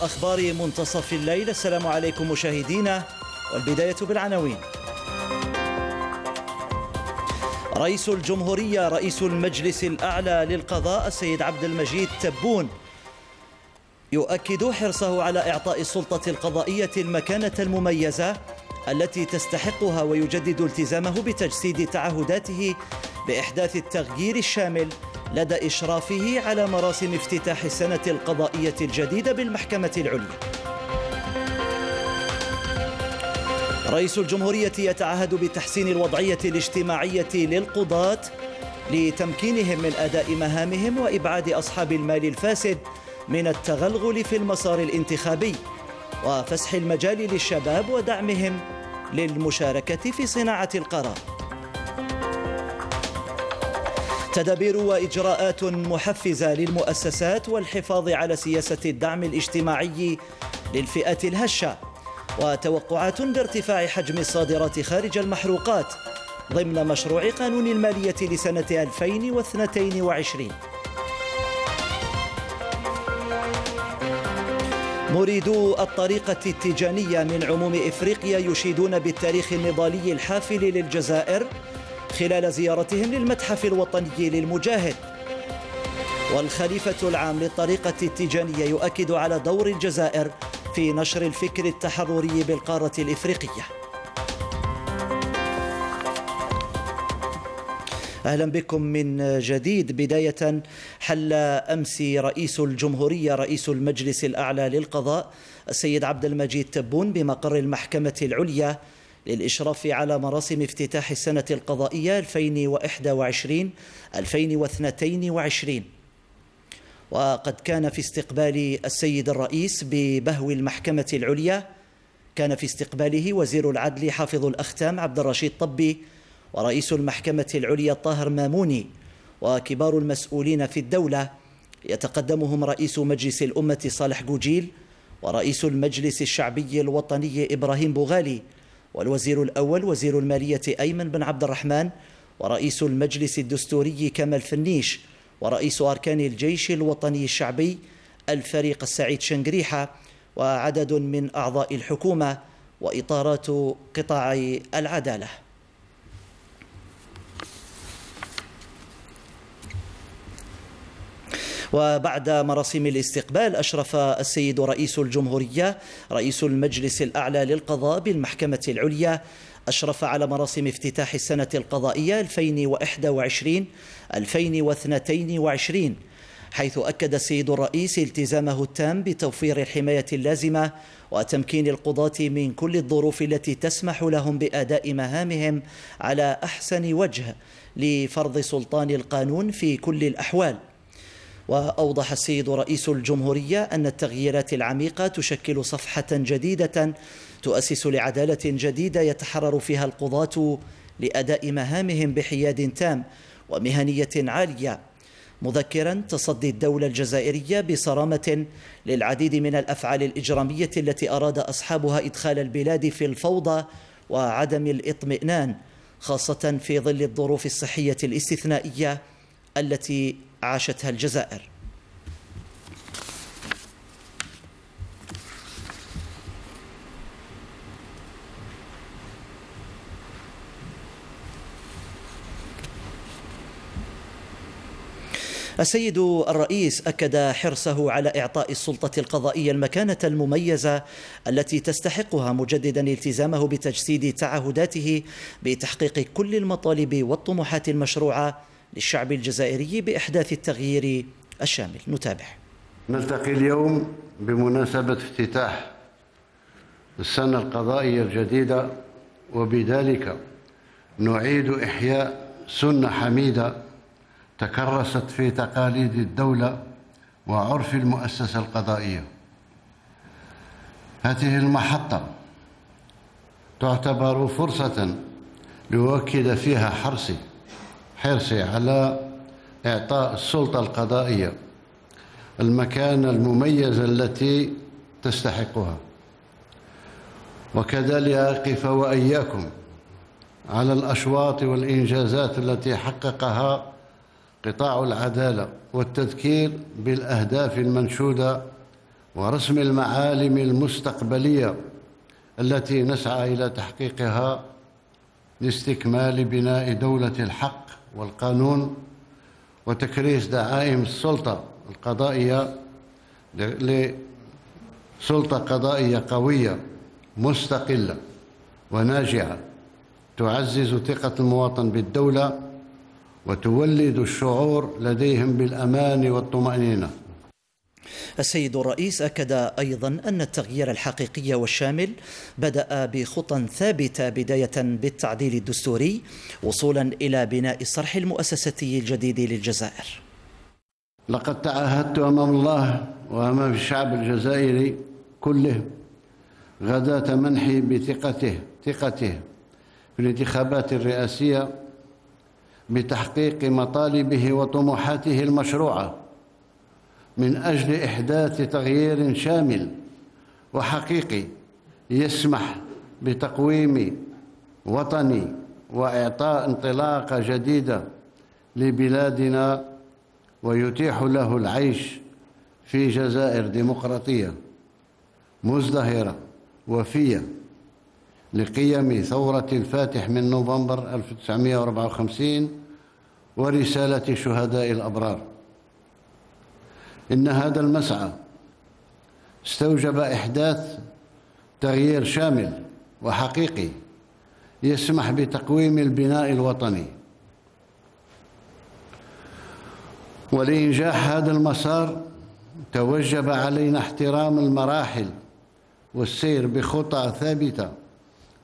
أخبار منتصف الليل. السلام عليكم مشاهدينا. والبداية بالعناوين. رئيس الجمهورية رئيس المجلس الأعلى للقضاء السيد عبد المجيد تبون يؤكد حرصه على إعطاء السلطة القضائية المكانة المميزة التي تستحقها ويجدد التزامه بتجسيد تعهداته بإحداث التغيير الشامل لدى إشرافه على مراسم افتتاح السنة القضائية الجديدة بالمحكمة العليا. رئيس الجمهورية يتعهد بتحسين الوضعية الاجتماعية للقضاة لتمكينهم من أداء مهامهم وإبعاد أصحاب المال الفاسد من التغلغل في المسار الانتخابي وفسح المجال للشباب ودعمهم للمشاركة في صناعة القرار. تدابير وإجراءات محفزة للمؤسسات والحفاظ على سياسة الدعم الاجتماعي للفئات الهشة وتوقعات بارتفاع حجم الصادرات خارج المحروقات ضمن مشروع قانون المالية لسنة 2022 مريدو الطريقة التيجانية من عموم إفريقيا يشيدون بالتاريخ النضالي الحافل للجزائر خلال زيارتهم للمتحف الوطني للمجاهد. والخليفة العام للطريقة التيجانية يؤكد على دور الجزائر في نشر الفكر التحرري بالقارة الإفريقية. أهلا بكم من جديد. بداية حل أمس رئيس الجمهورية رئيس المجلس الأعلى للقضاء السيد عبد المجيد تبون بمقر المحكمة العليا للإشراف على مراسم افتتاح السنة القضائية 2021 2022 وقد كان في استقبال السيد الرئيس ببهو المحكمة العليا كان في استقباله وزير العدل حافظ الأختام عبد الرشيد طبي ورئيس المحكمة العليا طاهر ماموني وكبار المسؤولين في الدولة. يتقدمهم رئيس مجلس الأمة صالح جوجيل ورئيس المجلس الشعبي الوطني إبراهيم بوغالي. والوزير الأول وزير المالية أيمن بن عبد الرحمن ورئيس المجلس الدستوري كمال فنيش ورئيس أركان الجيش الوطني الشعبي الفريق السعيد شنقريحة وعدد من أعضاء الحكومة وإطارات قطاع العدالة. وبعد مراسم الاستقبال أشرف السيد رئيس الجمهورية رئيس المجلس الأعلى للقضاء بالمحكمة العليا أشرف على مراسم افتتاح السنة القضائية 2021 2022 حيث أكد السيد الرئيس التزامه التام بتوفير الحماية اللازمة وتمكين القضاة من كل الظروف التي تسمح لهم بأداء مهامهم على أحسن وجه لفرض سلطان القانون في كل الأحوال. وأوضح السيد رئيس الجمهورية أن التغييرات العميقة تشكل صفحة جديدة تؤسس لعدالة جديدة يتحرر فيها القضاة لأداء مهامهم بحياد تام ومهنية عالية. مذكرا تصدي الدولة الجزائرية بصرامة للعديد من الأفعال الإجرامية التي أراد أصحابها إدخال البلاد في الفوضى وعدم الإطمئنان خاصة في ظل الظروف الصحية الاستثنائية التي عاشتها الجزائر. السيد الرئيس أكد حرصه على إعطاء السلطة القضائية المكانة المميزة التي تستحقها مجددا التزامه بتجسيد تعهداته بتحقيق كل المطالب والطموحات المشروعة للشعب الجزائري بإحداث التغيير الشامل. نتابع. نلتقي اليوم بمناسبة افتتاح السنة القضائية الجديدة وبذلك نعيد إحياء سنة حميدة تكرست في تقاليد الدولة وعرف المؤسسة القضائية. هذه المحطة تعتبر فرصة ليؤكد فيها حرصي حرصي على إعطاء السلطة القضائية المكانة المميزة التي تستحقها. وكذلك أقف وإياكم على الأشواط والإنجازات التي حققها قطاع العدالة والتذكير بالأهداف المنشودة ورسم المعالم المستقبلية التي نسعى إلى تحقيقها لاستكمال بناء دولة الحق والقانون وتكريس دعائم السلطة القضائية لسلطة قضائية قوية مستقلة وناجعه تعزز ثقة المواطن بالدولة وتولد الشعور لديهم بالأمان والطمأنينة. السيد الرئيس أكد أيضا أن التغيير الحقيقي والشامل بدأ بخطى ثابتة بداية بالتعديل الدستوري وصولا إلى بناء الصرح المؤسساتي الجديد للجزائر. لقد تعهدت أمام الله وأمام الشعب الجزائري كله غداة منحي بثقته ثقته في الانتخابات الرئاسية بتحقيق مطالبه وطموحاته المشروعة. من أجل إحداث تغيير شامل وحقيقي يسمح بتقويم وطني وإعطاء انطلاقة جديدة لبلادنا ويتيح له العيش في جزائر ديمقراطية مزدهرة وفية لقيم ثورة الفاتح من نوفمبر 1954 ورسالة شهداء الأبرار. إن هذا المسعى استوجب إحداث تغيير شامل وحقيقي يسمح بتقويم البناء الوطني. ولإنجاح هذا المسار توجب علينا احترام المراحل والسير بخطى ثابتة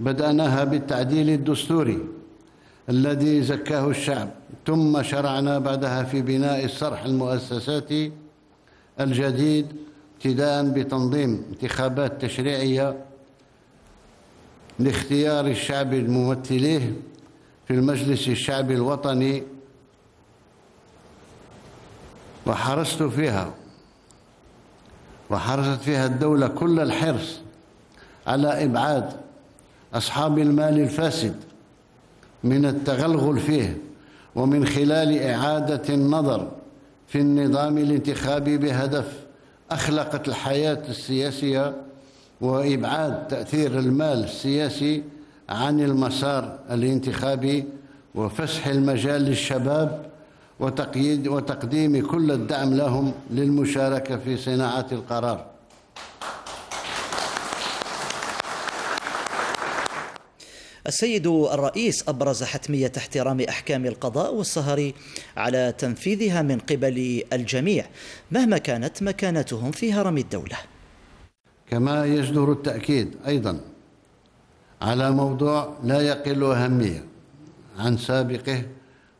بدأناها بالتعديل الدستوري الذي زكاه الشعب. ثم شرعنا بعدها في بناء الصرح المؤسساتي الجديد ابتداء بتنظيم انتخابات تشريعية لاختيار الشعب الممثليه في المجلس الشعبي الوطني وحرصت فيها وحرصت فيها الدولة كل الحرص على إبعاد أصحاب المال الفاسد من التغلغل فيه ومن خلال إعادة النظر في النظام الانتخابي بهدف أخلقت الحياة السياسية وإبعاد تأثير المال السياسي عن المسار الانتخابي وفسح المجال للشباب وتقييد وتقديم كل الدعم لهم للمشاركة في صناعة القرار. السيد الرئيس أبرز حتمية احترام أحكام القضاء والسهر على تنفيذها من قبل الجميع مهما كانت مكانتهم في هرم الدولة. كما يجدر التأكيد أيضا على موضوع لا يقل أهمية عن سابقه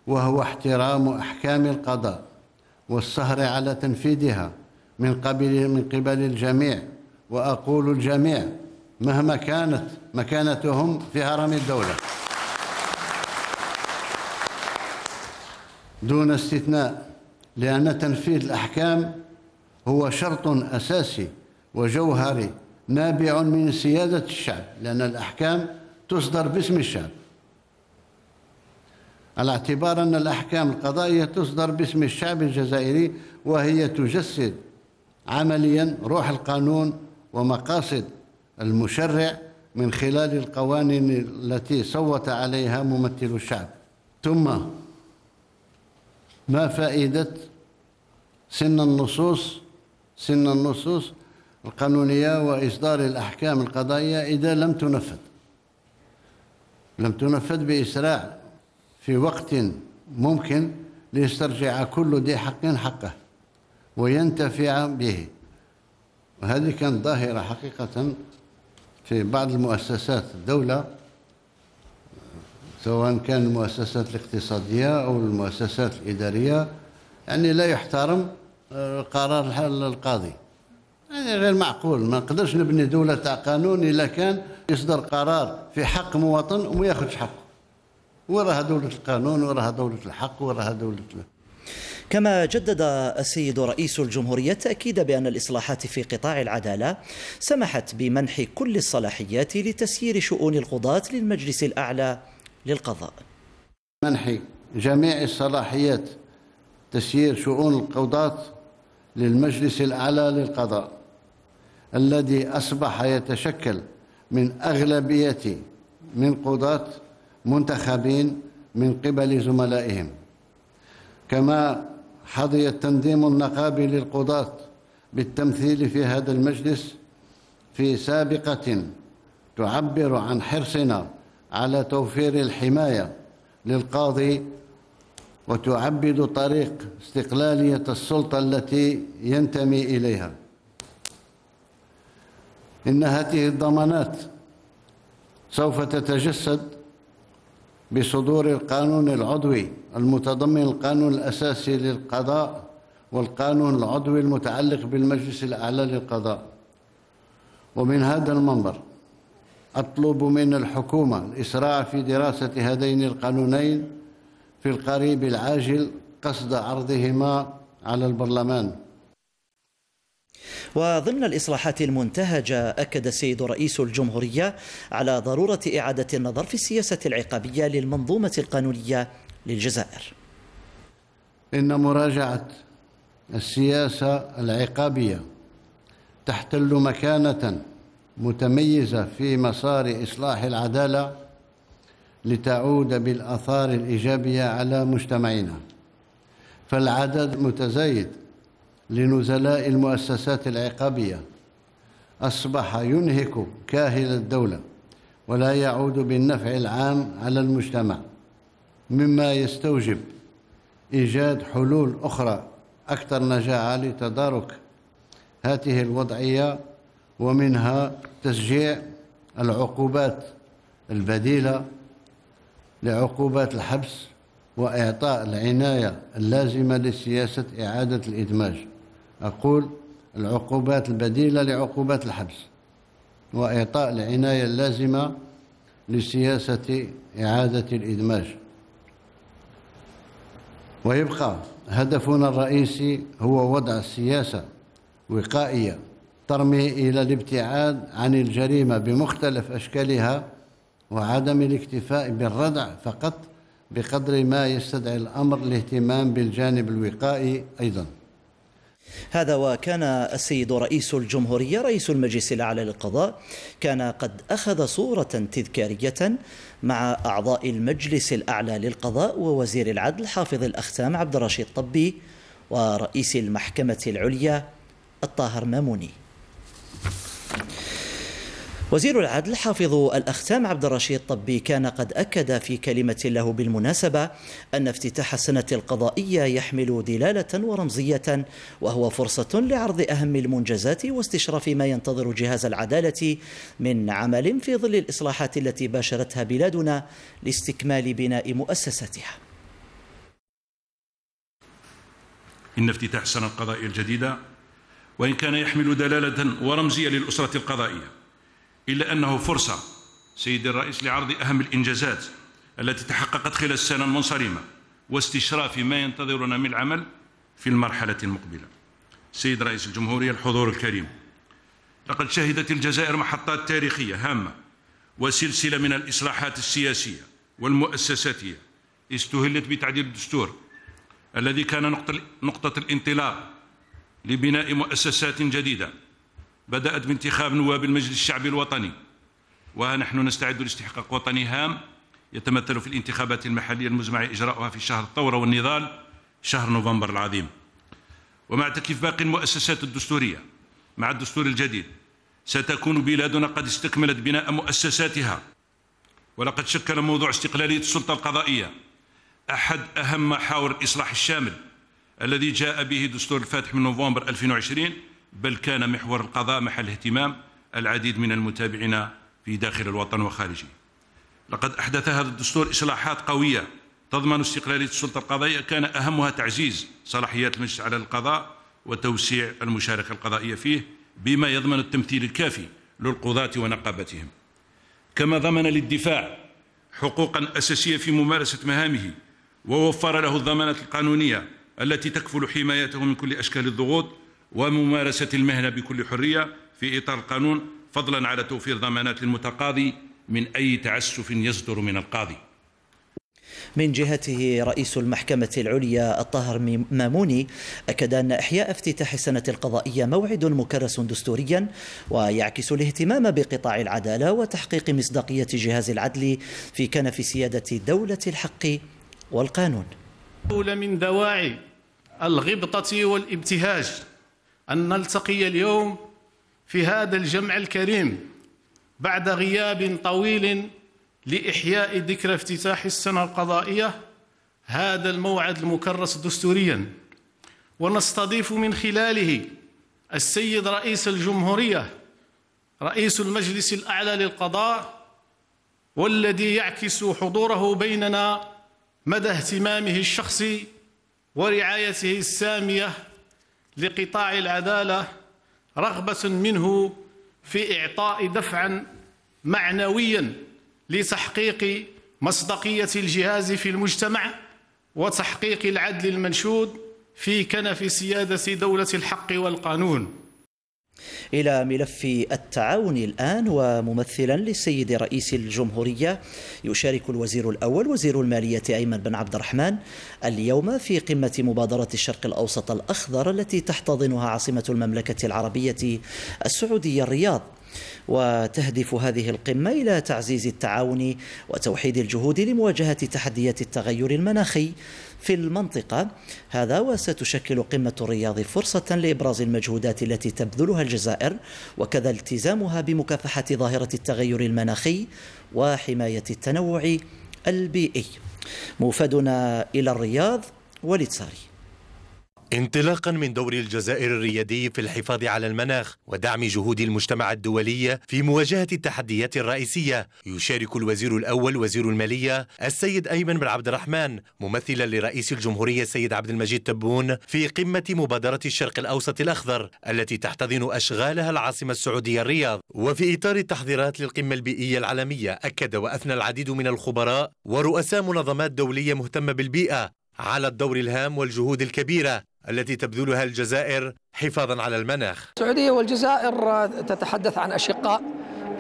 وهو احترام أحكام القضاء والسهر على تنفيذها من قبل من قبل الجميع وأقول الجميع مهما كانت مكانتهم في هرم الدولة. دون استثناء لأن تنفيذ الأحكام هو شرط أساسي وجوهري نابع من سيادة الشعب لأن الأحكام تصدر باسم الشعب. على اعتبار أن الأحكام القضائية تصدر باسم الشعب الجزائري وهي تجسد عمليا روح القانون ومقاصد المشرع من خلال القوانين التي صوت عليها ممثل الشعب. ثم ما فائدة سن النصوص سن النصوص القانونية وإصدار الأحكام القضائية إذا لم تنفذ. لم تنفذ بإسراع في وقت ممكن ليسترجع كل ذي حق حقه وينتفع به. وهذه كانت ظاهرة حقيقة في بعض المؤسسات الدولة سواء كان المؤسسات الاقتصادية أو المؤسسات الإدارية يعني لا يحترم آه، قرار القاضي. هذا غير معقول. ما نقدرش نبني دولة تاع قانون إلا كان يصدر قرار في حق مواطن وما ياخذش حقه. وراها دولة القانون وراها دولة الحق وراها دولة كما جدد السيد رئيس الجمهورية تأكيد بأن الإصلاحات في قطاع العدالة سمحت بمنح كل الصلاحيات لتسيير شؤون القضاة للمجلس الأعلى للقضاء. منح جميع الصلاحيات تسيير شؤون القضاة للمجلس الأعلى للقضاء الذي أصبح يتشكل من أغلبية من قضاة منتخبين من قبل زملائهم. كما حظي التنظيم النقابي للقضاة بالتمثيل في هذا المجلس في سابقة تعبر عن حرصنا على توفير الحماية للقاضي وتعبد طريق استقلالية السلطة التي ينتمي إليها. إن هذه الضمانات سوف تتجسد بصدور القانون العضوي المتضمن القانون الأساسي للقضاء والقانون العضوي المتعلق بالمجلس الأعلى للقضاء. ومن هذا المنبر أطلب من الحكومة الإسراع في دراسة هذين القانونين في القريب العاجل قصد عرضهما على البرلمان. وضمن الإصلاحات المنتهجة أكد السيد رئيس الجمهورية على ضرورة إعادة النظر في السياسة العقابية للمنظومة القانونية للجزائر. إن مراجعة السياسة العقابية تحتل مكانة متميزة في مسار إصلاح العدالة لتعود بالآثار الإيجابية على مجتمعنا. فالعدد متزايد لنزلاء المؤسسات العقابية. أصبح ينهك كاهل الدولة ولا يعود بالنفع العام على المجتمع مما يستوجب إيجاد حلول أخرى أكثر نجاعة لتدارك هذه الوضعية ومنها تشجيع العقوبات البديلة لعقوبات الحبس وإعطاء العناية اللازمة لسياسة إعادة الإدماج. أقول العقوبات البديلة لعقوبات الحبس وإعطاء العناية اللازمة لسياسة إعادة الإدماج. ويبقى هدفنا الرئيسي هو وضع السياسة وقائية ترمي إلى الابتعاد عن الجريمة بمختلف أشكالها وعدم الاكتفاء بالردع فقط بقدر ما يستدعي الأمر الاهتمام بالجانب الوقائي أيضاً. هذا وكان السيد رئيس الجمهورية رئيس المجلس الأعلى للقضاء كان قد أخذ صورة تذكارية مع أعضاء المجلس الأعلى للقضاء ووزير العدل حافظ الأختام عبد الرشيد طبي ورئيس المحكمة العليا الطاهر ماموني. وزير العدل حافظ الأختام عبد الرشيد طبي كان قد أكد في كلمة له بالمناسبة أن افتتاح السنة القضائية يحمل دلالة ورمزية وهو فرصة لعرض أهم المنجزات واستشراف ما ينتظر جهاز العدالة من عمل في ظل الإصلاحات التي باشرتها بلادنا لاستكمال بناء مؤسساتها. إن افتتاح السنة القضائية الجديدة وإن كان يحمل دلالة ورمزية للأسرة القضائية. إلا أنه فرصة. سيدي الرئيس لعرض أهم الإنجازات التي تحققت خلال السنة المنصرمة واستشراف ما ينتظرنا من العمل في المرحلة المقبلة. سيد رئيس الجمهورية الحضور الكريم لقد شهدت الجزائر محطات تاريخية هامة وسلسلة من الإصلاحات السياسية والمؤسساتية استهلت بتعديل الدستور الذي كان نقطة الانطلاق لبناء مؤسسات جديدة بدأت بانتخاب نواب المجلس الشعبي الوطني. وها نحن نستعد لاستحقاق وطني هام يتمثل في الانتخابات المحلية المزمع إجراؤها في شهر الثورة والنضال شهر نوفمبر العظيم. ومع تكييف باقي المؤسسات الدستورية مع الدستور الجديد ستكون بلادنا قد استكملت بناء مؤسساتها. ولقد شكل موضوع استقلالية السلطة القضائية أحد أهم محاور الإصلاح الشامل الذي جاء به دستور الفاتح من نوفمبر 2020 بل كان محور القضاء محل اهتمام العديد من المتابعين في داخل الوطن وخارجه. لقد أحدث هذا الدستور إصلاحات قوية تضمن استقلالية السلطة القضائية كان أهمها تعزيز صلاحيات المجلس على القضاء وتوسيع المشاركة القضائية فيه بما يضمن التمثيل الكافي للقضاة ونقابتهم. كما ضمن للدفاع حقوقا أساسية في ممارسة مهامه ووفر له الضمانات القانونية التي تكفل حمايته من كل أشكال الضغوط وممارسة المهنة بكل حرية في إطار القانون فضلا على توفير ضمانات للمتقاضي من أي تعسف يصدر من القاضي. من جهته رئيس المحكمة العليا الطاهر ماموني أكد أن إحياء افتتاح السنة القضائية موعد مكرس دستوريا ويعكس الاهتمام بقطاع العدالة وتحقيق مصداقية جهاز العدل في كنف سيادة دولة الحق والقانون. من دواعي الغبطة والابتهاج. أن نلتقي اليوم في هذا الجمع الكريم بعد غياب طويل لإحياء ذكرى افتتاح السنة القضائية هذا الموعد المكرس دستوريا. ونستضيف من خلاله السيد رئيس الجمهورية رئيس المجلس الأعلى للقضاء والذي يعكس حضوره بيننا مدى اهتمامه الشخصي ورعايته السامية لقطاع العدالة رغبة منه في إعطاء دفعا معنويا لتحقيق مصداقية الجهاز في المجتمع وتحقيق العدل المنشود في كنف سيادة دولة الحق والقانون. إلى ملف التعاون الآن وممثلا للسيد رئيس الجمهورية يشارك الوزير الأول وزير المالية أيمن بن عبد الرحمن اليوم في قمة مبادرة الشرق الأوسط الأخضر التي تحتضنها عاصمة المملكة العربية السعودية الرياض. وتهدف هذه القمة إلى تعزيز التعاون وتوحيد الجهود لمواجهة تحديات التغير المناخي في المنطقة. هذا وستشكل قمة الرياض فرصة لإبراز المجهودات التي تبذلها الجزائر وكذا التزامها بمكافحة ظاهرة التغير المناخي وحماية التنوع البيئي. موفدنا إلى الرياض وليد ساري انطلاقا من دور الجزائر الريادي في الحفاظ على المناخ ودعم جهود المجتمع الدولي في مواجهة التحديات الرئيسية. يشارك الوزير الأول وزير المالية السيد أيمن بن عبد الرحمن ممثلا لرئيس الجمهورية السيد عبد المجيد تبون في قمة مبادرة الشرق الأوسط الأخضر التي تحتضن أشغالها العاصمة السعودية الرياض. وفي إطار التحضيرات للقمة البيئية العالمية أكد وأثنى العديد من الخبراء ورؤساء منظمات دولية مهتمة بالبيئة على الدور الهام والجهود الكبيرة. التي تبذلها الجزائر حفاظا على المناخ. السعودية والجزائر تتحدث عن أشقاء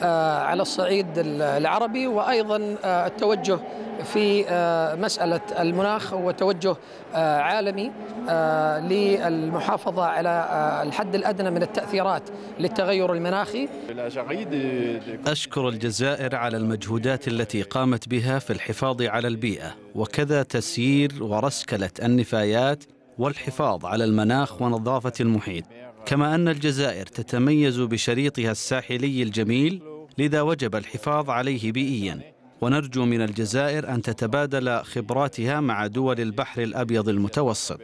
آه، على الصعيد العربي وأيضا آه، التوجه في آه، مسألة المناخ وتوجه عالمي للمحافظة على الحد الأدنى من التأثيرات للتغير المناخي. أشكر الجزائر على المجهودات التي قامت بها في الحفاظ على البيئة وكذا تسيير ورسكلة النفايات والحفاظ على المناخ ونظافة المحيط كما أن الجزائر تتميز بشريطها الساحلي الجميل لذا وجب الحفاظ عليه بيئيا. ونرجو من الجزائر أن تتبادل خبراتها مع دول البحر الأبيض المتوسط.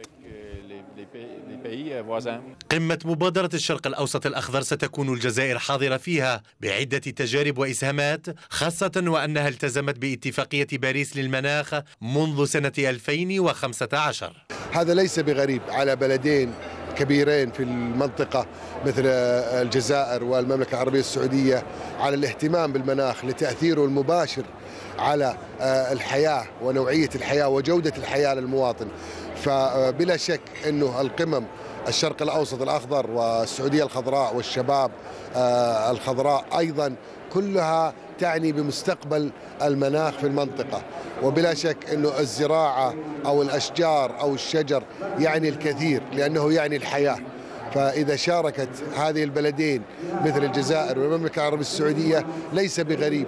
قمة مبادرة الشرق الأوسط الأخضر ستكون الجزائر حاضرة فيها بعدة تجارب وإسهامات خاصة وأنها التزمت باتفاقية باريس للمناخ منذ سنة 2015 هذا ليس بغريب على بلدين كبيرين في المنطقة مثل الجزائر والمملكة العربية السعودية على الاهتمام بالمناخ لتأثيره المباشر على آه، الحياة ونوعية الحياة وجودة الحياة للمواطن. فبلا شك أنه القمم الشرق الأوسط الأخضر والسعودية الخضراء والشباب آه، الخضراء أيضا كلها تعني بمستقبل المناخ في المنطقة. وبلا شك أنه الزراعة أو الأشجار أو الشجر يعني الكثير لأنه يعني الحياة. فإذا شاركت هذه البلدين مثل الجزائر والمملكة العربية السعودية ليس بغريب.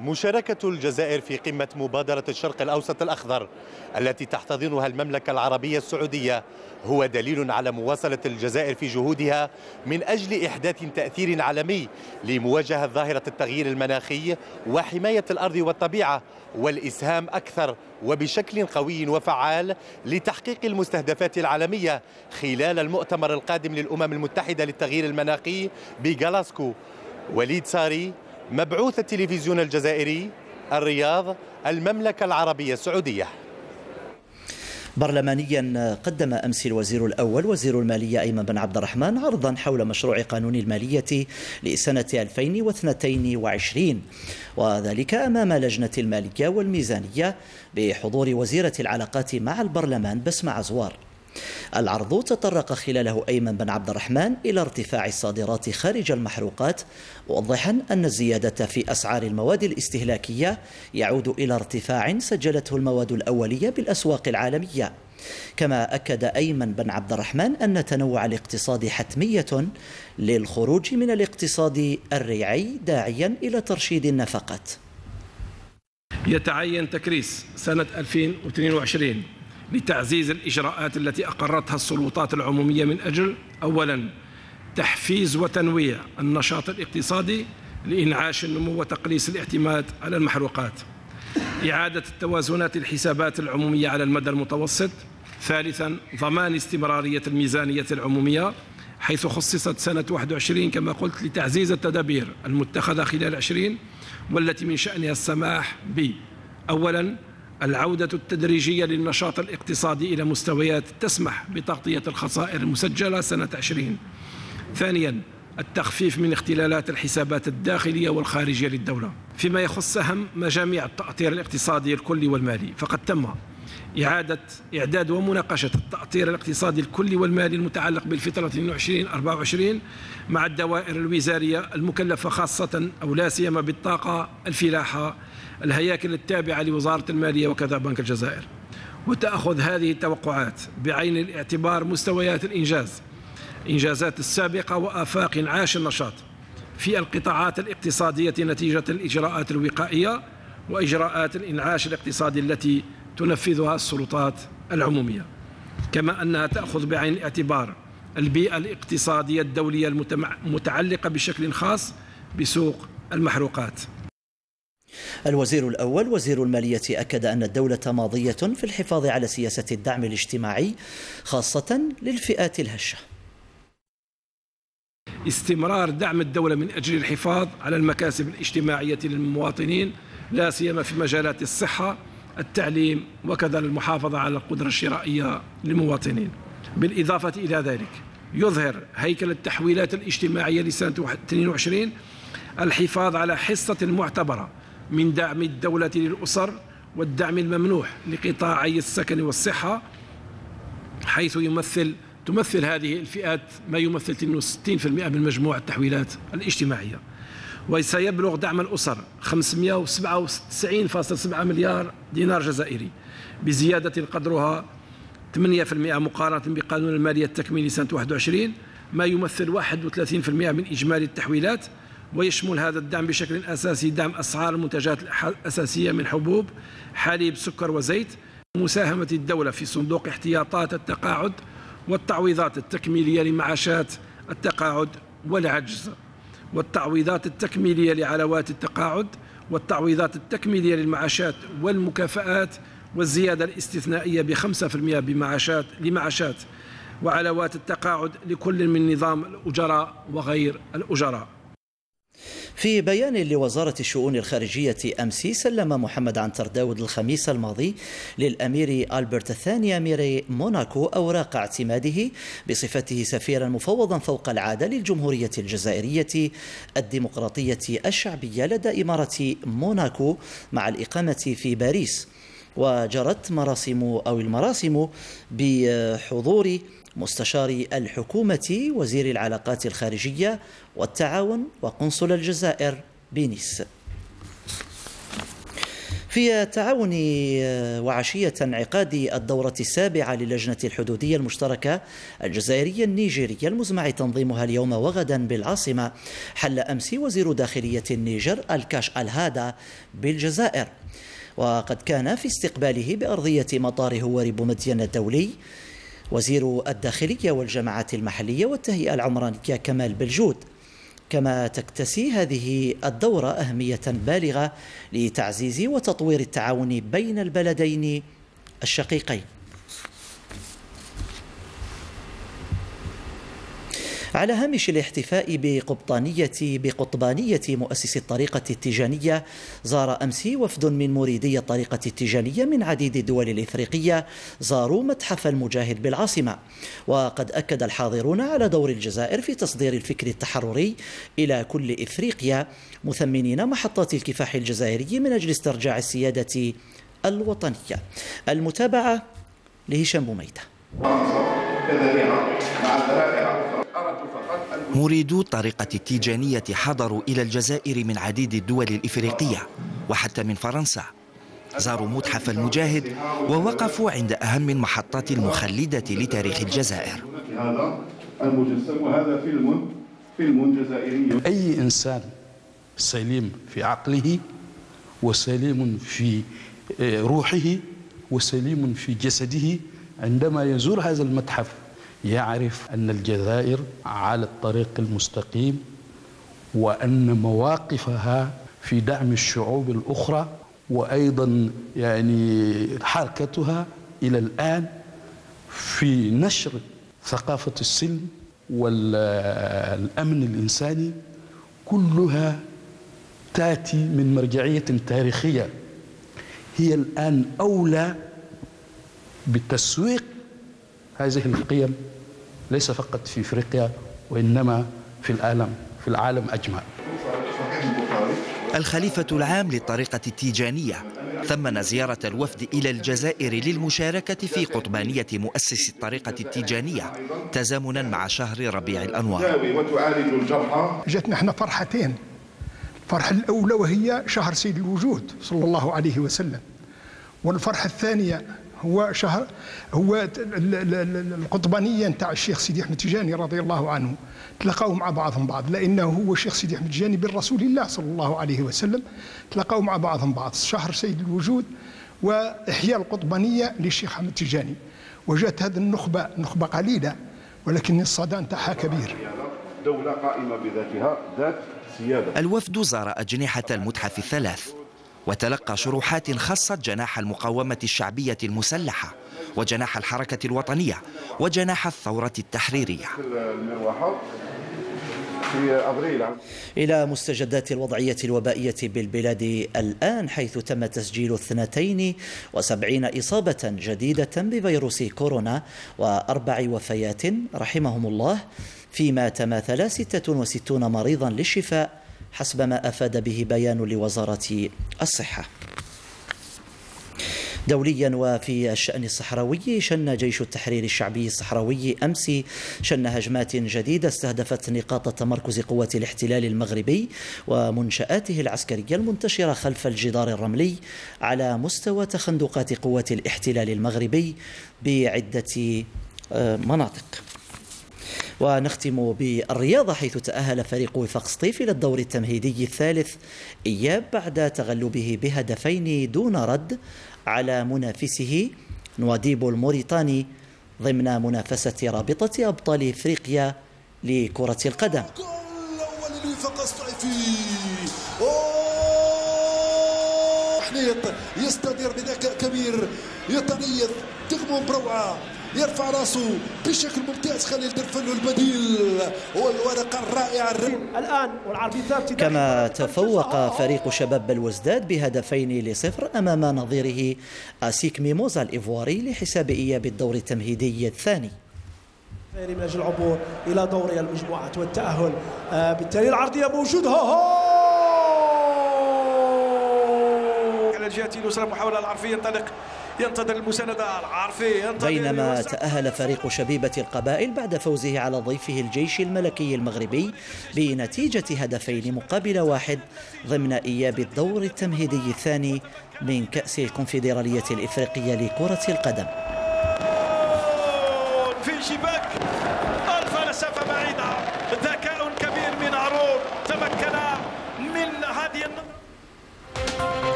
مشاركة الجزائر في قمة مبادرة الشرق الأوسط الأخضر التي تحتضنها المملكة العربية السعودية هو دليل على مواصلة الجزائر في جهودها من أجل إحداث تأثير عالمي لمواجهة ظاهرة التغيير المناخي وحماية الأرض والطبيعة والإسهام أكثر وبشكل قوي وفعال لتحقيق المستهدفات العالمية خلال المؤتمر القادم للأمم المتحدة للتغيير المناخي بجلاسكو وليد ساري مبعوث التلفزيون الجزائري الرياض المملكة العربية السعودية. برلمانيا قدم أمس الوزير الأول وزير المالية أيمن بن عبد الرحمن عرضا حول مشروع قانون المالية لسنة 2022 وذلك أمام لجنة المالية والميزانية بحضور وزيرة العلاقات مع البرلمان بسمه عزوار. العرض تطرق خلاله أيمن بن عبد الرحمن إلى ارتفاع الصادرات خارج المحروقات موضحا أن الزيادة في أسعار المواد الاستهلاكية يعود إلى ارتفاع سجلته المواد الأولية بالأسواق العالمية. كما أكد أيمن بن عبد الرحمن أن تنوع الاقتصاد حتمية للخروج من الاقتصاد الريعي داعيا إلى ترشيد النفقات. يتعين تكريس سنة 2022 لتعزيز الإجراءات التي أقرتها السلطات العمومية من أجل أولا تحفيز وتنويع النشاط الاقتصادي لإنعاش النمو وتقليص الاعتماد على المحروقات. إعادة التوازنات الحسابات العمومية على المدى المتوسط. ثالثا ضمان استمرارية الميزانية العمومية حيث خصصت سنة 21 كما قلت لتعزيز التدابير المتخذة خلال 20 والتي من شأنها السماح ب أولا العودة التدريجية للنشاط الاقتصادي إلى مستويات تسمح بتغطية الخسائر المسجلة سنة 20 ثانيا التخفيف من اختلالات الحسابات الداخلية والخارجية للدولة. فيما يخص أهم مجاميع التأطير الاقتصادي الكلي والمالي فقد تم إعادة إعداد ومناقشة التأطير الاقتصادي الكلي والمالي المتعلق بالفترة 22 24 مع الدوائر الوزارية المكلفة خاصة أو لا سيما بالطاقة الفلاحة الهياكل التابعة لوزارة المالية وكذا بنك الجزائر. وتأخذ هذه التوقعات بعين الاعتبار مستويات الإنجاز إنجازات السابقة وآفاق انعاش النشاط في القطاعات الاقتصادية نتيجة الإجراءات الوقائية وإجراءات الإنعاش الاقتصادي التي تنفذها السلطات العمومية كما أنها تأخذ بعين الاعتبار البيئة الاقتصادية الدولية المتعلقة بشكل خاص بسوق المحروقات. الوزير الأول وزير المالية أكد أن الدولة ماضية في الحفاظ على سياسة الدعم الاجتماعي خاصة للفئات الهشة. استمرار دعم الدولة من أجل الحفاظ على المكاسب الاجتماعية للمواطنين لا سيما في مجالات الصحة التعليم وكذا المحافظة على القدرة الشرائية للمواطنين. بالإضافة إلى ذلك يظهر هيكل التحويلات الاجتماعية لسنة 22 الحفاظ على حصة معتبرة من دعم الدولة للأسر والدعم الممنوح لقطاعي السكن والصحة حيث يمثل تمثل هذه الفئات ما يمثل 60% من مجموع التحويلات الاجتماعية. وسيبلغ دعم الأسر 597.7 مليار دينار جزائري بزيادة قدرها 8% مقارنة بقانون المالية التكميلي سنة 21 ما يمثل 31% من إجمالي التحويلات ويشمل هذا الدعم بشكل أساسي دعم أسعار المنتجات الأساسية من حبوب حليب سكر وزيت مساهمة الدولة في صندوق احتياطات التقاعد والتعويضات التكميلية لمعاشات التقاعد والعجز. والتعويضات التكميلية لعلاوات التقاعد والتعويضات التكميلية للمعاشات والمكافآت والزيادة الاستثنائية بخمسة في المئة بمعاشات لمعاشات وعلاوات التقاعد لكل من نظام الأجراء وغير الأجراء. في بيان لوزارة الشؤون الخارجية أمس سلم محمد عنتر داود الخميس الماضي للأمير ألبرت الثاني أمير موناكو أوراق اعتماده بصفته سفيرا مفوضا فوق العادة للجمهورية الجزائرية الديمقراطية الشعبية لدى إمارة موناكو مع الإقامة في باريس. وجرت مراسم أو المراسم بحضور مستشار الحكومة وزير العلاقات الخارجية والتعاون وقنصل الجزائر بنيس. في تعاون وعشية انعقاد الدورة السابعة للجنة الحدودية المشتركة الجزائرية النيجيرية. المزمع تنظيمها اليوم وغدا بالعاصمة. حل أمس وزير داخلية النيجر الكاش الهادا بالجزائر. وقد كان في استقباله بأرضية مطار هواري بومدين الدولي. وزير الداخلية والجماعات المحلية والتهيئة العمرانية كمال بلجود. كما تكتسي هذه الدورة أهمية بالغة لتعزيز وتطوير التعاون بين البلدين الشقيقين. على هامش الاحتفاء بقبطانية بقطبانية مؤسس الطريقة التيجانية زار أمس وفد من مريدي الطريقة التيجانية من عديد الدول الإفريقية زاروا متحف المجاهد بالعاصمة. وقد أكد الحاضرون على دور الجزائر في تصدير الفكر التحرري إلى كل إفريقيا مثمنين محطات الكفاح الجزائري من أجل استرجاع السيادة الوطنية. المتابعة لهشام بوميدة. مريدو الطريقة التيجانية حضروا إلى الجزائر من عديد الدول الإفريقية وحتى من فرنسا. زاروا متحف المجاهد ووقفوا عند أهم المحطات المخلدة لتاريخ الجزائر. هذا المجسم وهذا فيلم فيلم جزائري أي إنسان سليم في عقله وسليم في آه، روحه وسليم في جسده عندما يزور هذا المتحف يعرف أن الجزائر على الطريق المستقيم وأن مواقفها في دعم الشعوب الأخرى وأيضا يعني حركتها إلى الآن في نشر ثقافة السلم والأمن الإنساني كلها تأتي من مرجعية تاريخية. هي الآن أولى بتسويق هذه القيم ليس فقط في إفريقيا وإنما في العالم في العالم اجمع. الخليفة العام للطريقة التيجانية ثمن زيارة الوفد إلى الجزائر للمشاركة في قطبانية مؤسس الطريقة التيجانية تزامنا مع شهر ربيع الأنوار. جاتنا إحنا فرحتين. الفرحة الأولى وهي شهر سيد الوجود صلى الله عليه وسلم. والفرحة الثانية هو شهر هو القطبانية نتاع الشيخ سيدي أحمد تجاني رضي الله عنه. تلاقوا مع بعضهم بعض لأنه هو الشيخ سيدي أحمد تجاني بن رسول الله صلى الله عليه وسلم. تلاقوا مع بعضهم بعض شهر سيد الوجود وإحياء القطبانية للشيخ أحمد تجاني وجاءت هذه النخبة نخبة قليلة ولكن الصدى نتاعها كبير. دولة قائمة بذاتها ذات سيادة. الوفد زار أجنحة المتحف الثلاث. وتلقى شروحات خصت جناح المقاومة الشعبية المسلحة وجناح الحركة الوطنية وجناح الثورة التحريرية. إلى مستجدات الوضعية الوبائية بالبلاد الآن حيث تم تسجيل 72 إصابة جديدة بفيروس كورونا وأربع وفيات رحمهم الله فيما تماثل 66 مريضا للشفاء حسب ما أفاد به بيان لوزارة الصحة. دوليا وفي الشأن الصحراوي شن جيش التحرير الشعبي الصحراوي أمس شن هجمات جديدة استهدفت نقاط تمركز قوات الاحتلال المغربي ومنشآته العسكرية المنتشرة خلف الجدار الرملي على مستوى تخندقات قوات الاحتلال المغربي بعدة آه، مناطق. ونختم بالرياضة حيث تأهل فريق وفاق سطيف إلى الدور التمهيدي الثالث إياب بعد تغلبه بهدفين دون رد على منافسه نواديب الموريتاني ضمن منافسة رابطة أبطال إفريقيا لكرة القدم. يستدير بذكاء كبير. يتنيث تغمو بروعه يرفع راسه بشكل ممتاز. خليل درفلو البديل. والورقه الرائعة. الآن والعربي ثابت كما تفوق فريق شباب بلوزداد بهدفين لصفر أمام نظيره أسيك ميموزا الإيفواري لحساب إياب الدور التمهيدي الثاني. من أجل العبور إلى دور المجموعات والتأهل. آه، بالتالي العرضيه موجوده هو على الجهة اليسرى محاولة العرفيه ينطلق ينتظر المساندة العارفي بينما تأهل فريق شبيبة القبائل بعد فوزه على ضيفه الجيش الملكي المغربي بنتيجة هدفين مقابل واحد ضمن إياب الدور التمهيدي الثاني من كأس الكونفدرالية الإفريقية لكرة القدم. في شباك.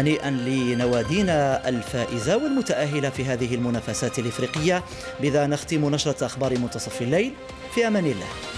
هنيئا لنوادينا الفائزة والمتأهلة في هذه المنافسات الإفريقية. بذا نختم نشرة أخبار منتصف الليل. في أمان الله.